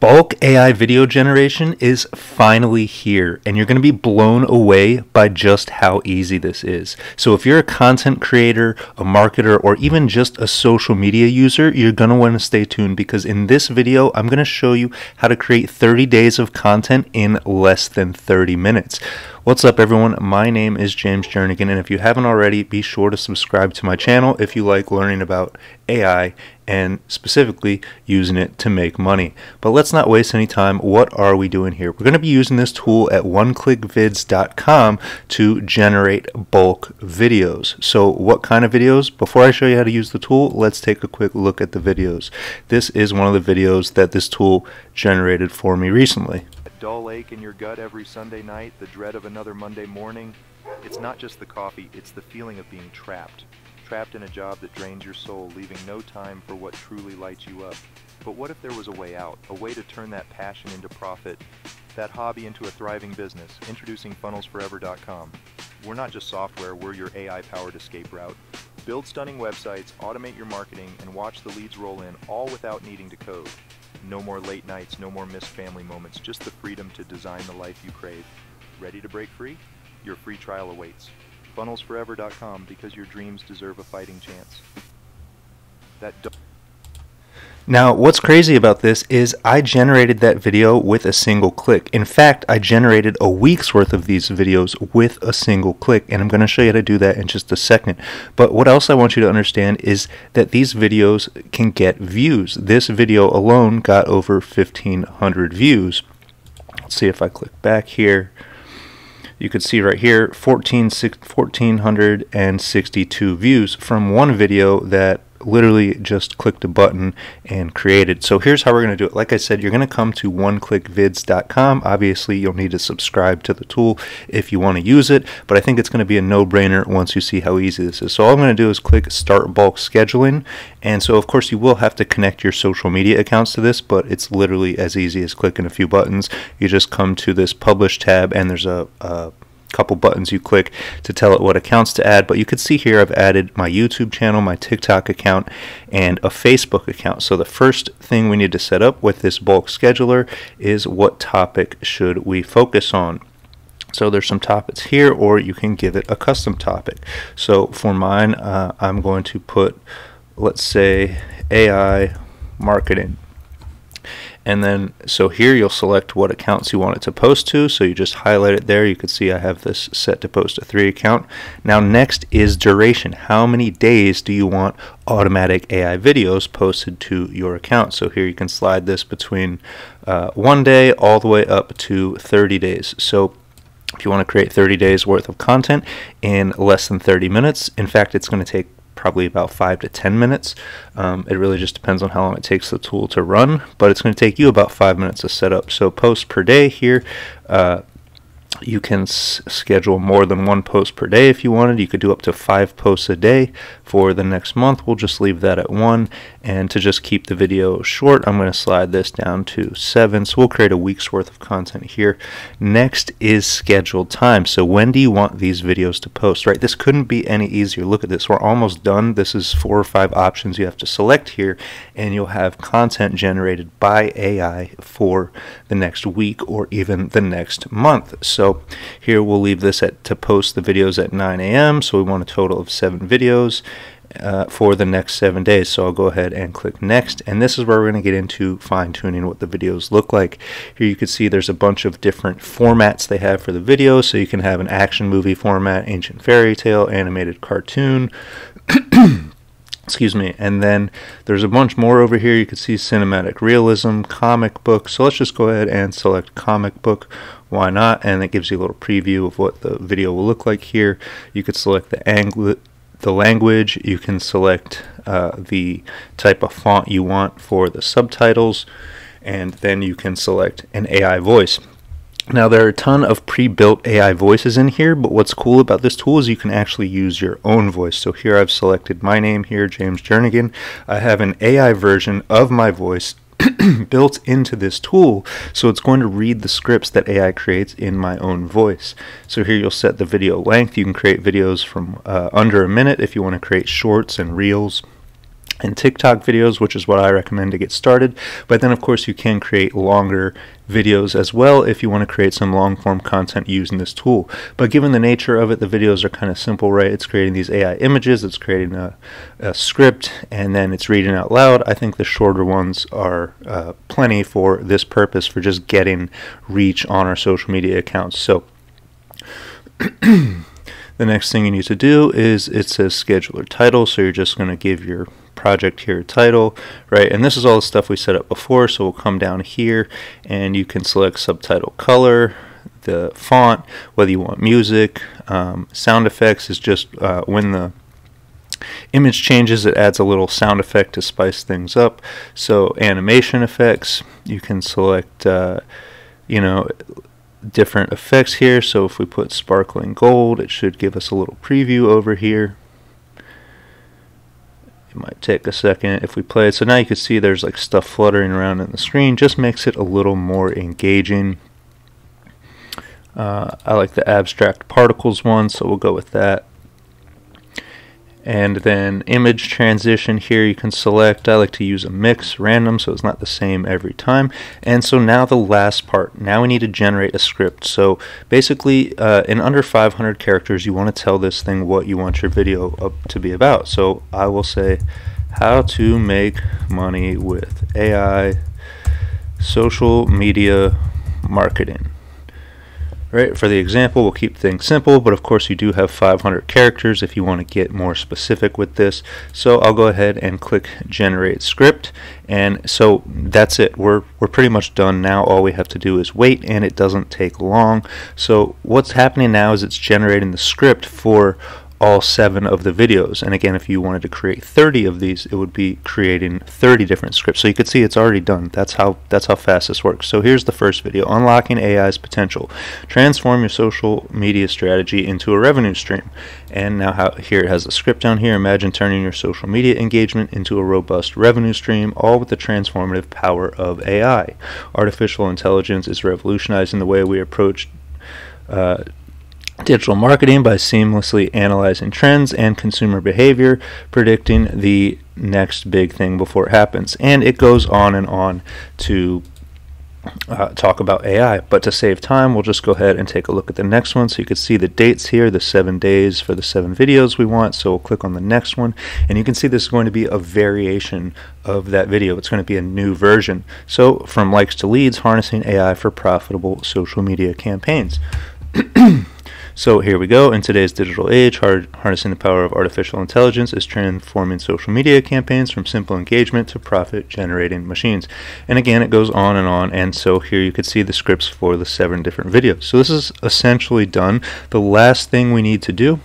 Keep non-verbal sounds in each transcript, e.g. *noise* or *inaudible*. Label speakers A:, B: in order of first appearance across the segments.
A: Bulk AI video generation is finally here, and you're going to be blown away by just how easy this is. So, if you're a content creator, a marketer, or even just a social media user, you're going to want to stay tuned because in this video, I'm going to show you how to create 30 days of content in less than 30 minutes. What's up, everyone? My name is James Jernigan, and if you haven't already, be sure to subscribe to my channel if you like learning about AI and specifically using it to make money. But let's not waste any time. What are we doing here? We're going to be using this tool at oneclickvids.com to generate bulk videos. So, what kind of videos? Before I show you how to use the tool, let's take a quick look at the videos. This is one of the videos that this tool generated for me recently
B: dull ache in your gut every Sunday night, the dread of another Monday morning, it's not just the coffee, it's the feeling of being trapped. Trapped in a job that drains your soul, leaving no time for what truly lights you up. But what if there was a way out, a way to turn that passion into profit, that hobby into a thriving business? Introducing funnelsforever.com. We're not just software, we're your AI-powered escape route. Build stunning websites, automate your marketing, and watch the leads roll in, all without needing to code. No more late nights, no more missed family moments, just the freedom to design the life you crave. Ready to break free? Your free trial awaits. Funnelsforever.com because your dreams deserve a fighting chance. That
A: now, what's crazy about this is I generated that video with a single click. In fact, I generated a week's worth of these videos with a single click, and I'm going to show you how to do that in just a second. But what else I want you to understand is that these videos can get views. This video alone got over 1,500 views. Let's see if I click back here you could see right here 14, 1462 views from one video that literally just clicked a button and created. So here's how we're going to do it. Like I said, you're going to come to oneclickvids.com. Obviously, you'll need to subscribe to the tool if you want to use it, but I think it's going to be a no-brainer once you see how easy this is. So all I'm going to do is click Start Bulk Scheduling, and so of course you will have to connect your social media accounts to this, but it's literally as easy as clicking a few buttons. You just come to this Publish tab, and there's a, a couple buttons you click to tell it what accounts to add. But you can see here I've added my YouTube channel, my TikTok account, and a Facebook account. So the first thing we need to set up with this bulk scheduler is what topic should we focus on. So there's some topics here, or you can give it a custom topic. So for mine, uh, I'm going to put, let's say, AI marketing. And then, so here you'll select what accounts you want it to post to. So you just highlight it there. You can see I have this set to post a three account. Now next is duration. How many days do you want automatic AI videos posted to your account? So here you can slide this between uh, one day all the way up to 30 days. So if you want to create 30 days worth of content in less than 30 minutes, in fact, it's going to take probably about five to ten minutes. Um, it really just depends on how long it takes the tool to run, but it's going to take you about five minutes to set up. So posts per day here, uh, you can schedule more than one post per day if you wanted. You could do up to five posts a day for the next month. We'll just leave that at one. And to just keep the video short, I'm going to slide this down to seven. So we'll create a week's worth of content here. Next is scheduled time. So when do you want these videos to post, right? This couldn't be any easier. Look at this. We're almost done. This is four or five options you have to select here, and you'll have content generated by AI for the next week or even the next month. So here we'll leave this at to post the videos at 9 a.m. So we want a total of seven videos. Uh, for the next seven days. So I'll go ahead and click next. And this is where we're going to get into fine tuning what the videos look like. Here you can see there's a bunch of different formats they have for the videos. So you can have an action movie format, ancient fairy tale, animated cartoon. *clears throat* excuse me and then there's a bunch more over here you can see cinematic realism comic book so let's just go ahead and select comic book why not and it gives you a little preview of what the video will look like here you could select the angle the language you can select uh, the type of font you want for the subtitles and then you can select an AI voice now there are a ton of pre-built AI voices in here, but what's cool about this tool is you can actually use your own voice. So here I've selected my name here, James Jernigan. I have an AI version of my voice *clears throat* built into this tool so it's going to read the scripts that AI creates in my own voice. So here you'll set the video length. You can create videos from uh, under a minute if you want to create shorts and reels and TikTok videos, which is what I recommend to get started. But then, of course, you can create longer videos as well if you want to create some long form content using this tool. But given the nature of it, the videos are kind of simple, right? It's creating these AI images, it's creating a, a script, and then it's reading out loud. I think the shorter ones are uh, plenty for this purpose for just getting reach on our social media accounts. So, *clears throat* the next thing you need to do is it says scheduler title, so you're just going to give your project here title, right? And this is all the stuff we set up before, so we'll come down here and you can select subtitle color, the font, whether you want music, um, sound effects is just uh, when the image changes it adds a little sound effect to spice things up. So animation effects you can select uh, you know different effects here. So if we put sparkling gold it should give us a little preview over here it might take a second if we play it. So now you can see there's like stuff fluttering around in the screen. Just makes it a little more engaging. Uh, I like the abstract particles one, so we'll go with that and then image transition here you can select I like to use a mix random so it's not the same every time. And so now the last part now we need to generate a script. So basically uh, in under 500 characters you want to tell this thing what you want your video up to be about. So I will say how to make money with AI social media marketing Right, for the example, we'll keep things simple, but of course you do have 500 characters if you want to get more specific with this. So I'll go ahead and click Generate Script, and so that's it. We're, we're pretty much done now. All we have to do is wait, and it doesn't take long. So what's happening now is it's generating the script for all seven of the videos. And again, if you wanted to create 30 of these, it would be creating 30 different scripts. So you could see it's already done. That's how that's how fast this works. So here's the first video, unlocking AI's potential. Transform your social media strategy into a revenue stream. And now how, here it has a script down here. Imagine turning your social media engagement into a robust revenue stream, all with the transformative power of AI. Artificial intelligence is revolutionizing the way we approach uh, digital marketing by seamlessly analyzing trends and consumer behavior, predicting the next big thing before it happens. And it goes on and on to uh, talk about AI. But to save time, we'll just go ahead and take a look at the next one. So you can see the dates here, the seven days for the seven videos we want. So we'll click on the next one. And you can see this is going to be a variation of that video. It's going to be a new version. So from likes to leads, harnessing AI for profitable social media campaigns. *clears throat* So here we go. In today's digital age, hard, harnessing the power of artificial intelligence is transforming social media campaigns from simple engagement to profit generating machines. And again, it goes on and on. And so here you could see the scripts for the seven different videos. So this is essentially done. The last thing we need to do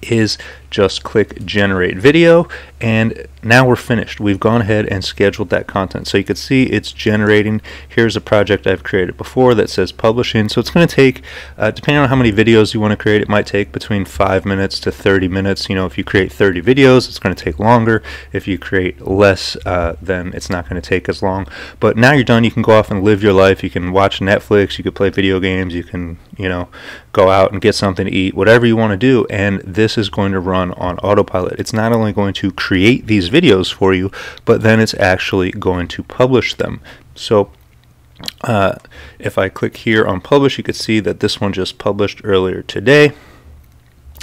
A: is just click generate video and now we're finished. We've gone ahead and scheduled that content. So you can see it's generating. Here's a project I've created before that says publishing. So it's going to take uh, depending on how many videos you want to create it might take between 5 minutes to 30 minutes. You know if you create 30 videos it's going to take longer. If you create less uh, then it's not going to take as long. But now you're done. You can go off and live your life. You can watch Netflix. You can play video games. You can you know go out and get something to eat whatever you want to do. And this is going to run run on autopilot. It's not only going to create these videos for you, but then it's actually going to publish them. So uh, if I click here on publish, you can see that this one just published earlier today.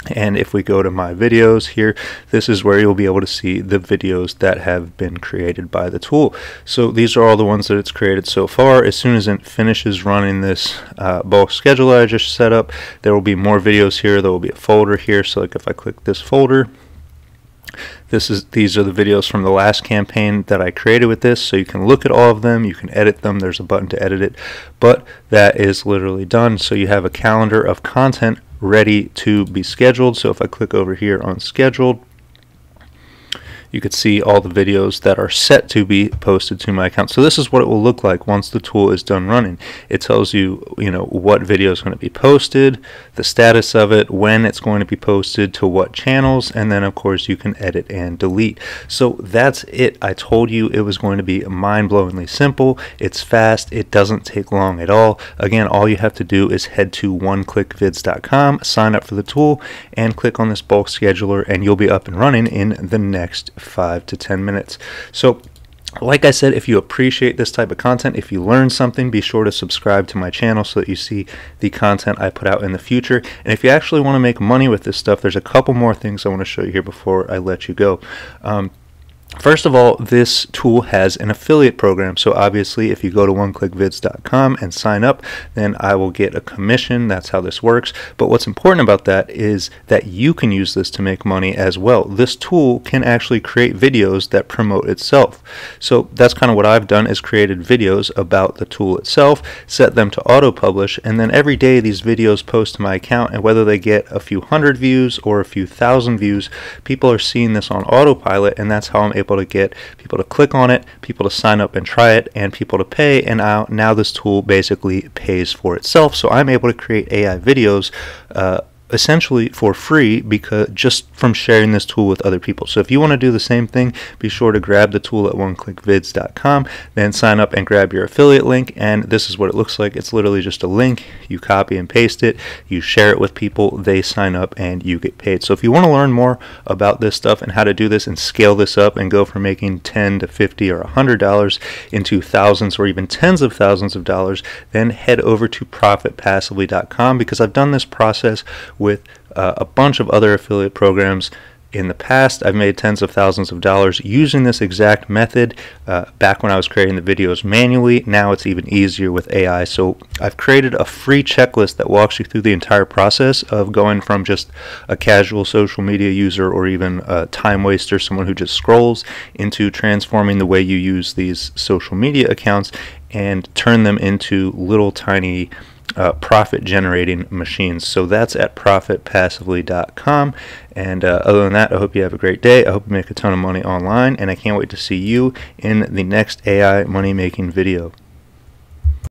A: And if we go to my videos here, this is where you'll be able to see the videos that have been created by the tool. So these are all the ones that it's created so far. As soon as it finishes running this uh, bulk scheduler I just set up, there will be more videos here. There will be a folder here. So like if I click this folder, this is these are the videos from the last campaign that I created with this so you can look at all of them you can edit them there's a button to edit it but that is literally done so you have a calendar of content ready to be scheduled. So if I click over here on scheduled, you could see all the videos that are set to be posted to my account. So this is what it will look like once the tool is done running. It tells you, you know, what video is going to be posted, the status of it, when it's going to be posted, to what channels, and then of course you can edit and delete. So that's it. I told you it was going to be mind-blowingly simple. It's fast. It doesn't take long at all. Again, all you have to do is head to oneclickvids.com, sign up for the tool, and click on this bulk scheduler, and you'll be up and running in the next five to ten minutes. So like I said, if you appreciate this type of content, if you learn something, be sure to subscribe to my channel so that you see the content I put out in the future. And if you actually want to make money with this stuff, there's a couple more things I want to show you here before I let you go. Um, First of all, this tool has an affiliate program. So obviously, if you go to oneclickvids.com and sign up, then I will get a commission. That's how this works. But what's important about that is that you can use this to make money as well. This tool can actually create videos that promote itself. So that's kind of what I've done is created videos about the tool itself, set them to auto-publish, and then every day these videos post to my account, and whether they get a few hundred views or a few thousand views, people are seeing this on autopilot, and that's how I'm able to get people to click on it, people to sign up and try it, and people to pay. And now, now this tool basically pays for itself. So I'm able to create AI videos uh, essentially for free because just from sharing this tool with other people. So if you want to do the same thing, be sure to grab the tool at oneclickvids.com, then sign up and grab your affiliate link. And this is what it looks like. It's literally just a link. You copy and paste it, you share it with people, they sign up, and you get paid. So if you want to learn more about this stuff and how to do this and scale this up and go from making 10 to 50 or 100 dollars into thousands or even tens of thousands of dollars, then head over to profitpassively.com because I've done this process with uh, a bunch of other affiliate programs. In the past, I've made tens of thousands of dollars using this exact method. Uh, back when I was creating the videos manually, now it's even easier with AI. So I've created a free checklist that walks you through the entire process of going from just a casual social media user or even a time waster, someone who just scrolls, into transforming the way you use these social media accounts and turn them into little tiny uh, profit generating machines. So that's at profitpassively.com. And uh, other than that, I hope you have a great day. I hope you make a ton of money online, and I can't wait to see you in the next AI money making video.